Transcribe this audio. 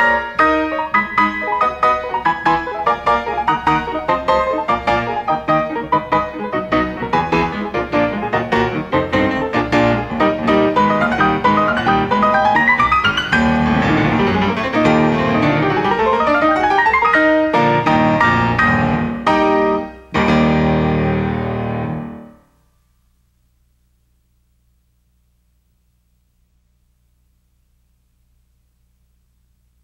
Música